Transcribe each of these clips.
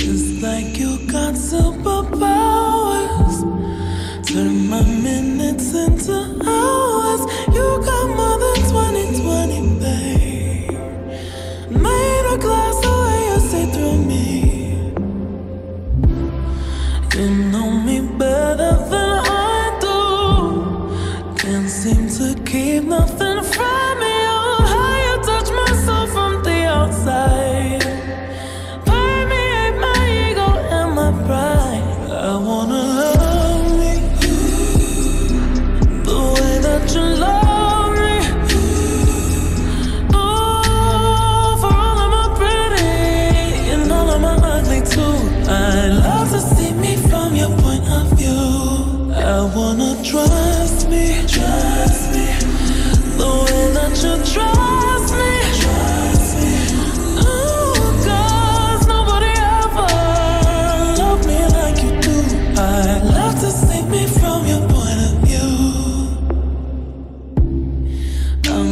Just like you got superpowers. Turn my minutes into hours. You got more than 20, 20, babe. Made a glass the way you see through me. You know me better than I do. Can't seem to keep nothing from you. Oh, how you touch myself from the outside.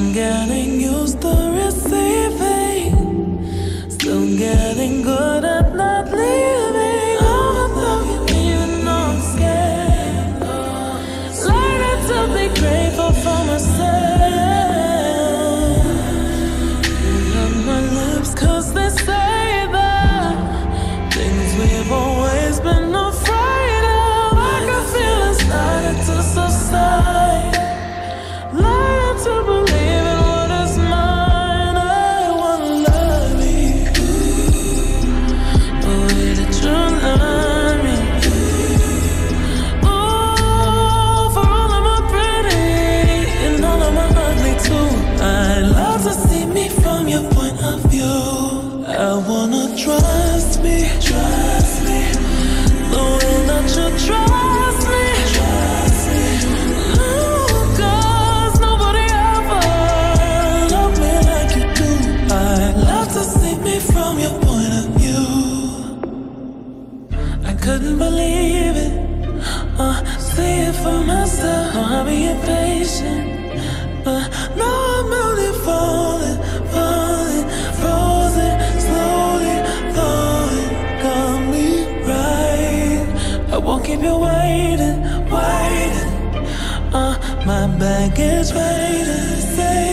I'm gonna trust me, trust me. The way that you trust me, trust me. Ooh, Cause nobody ever loved me like you do. I love to see me from your point of view. I couldn't believe it, uh, see it for myself. I'm being patient. keep you waiting, waiting. Uh, my bag is waiting.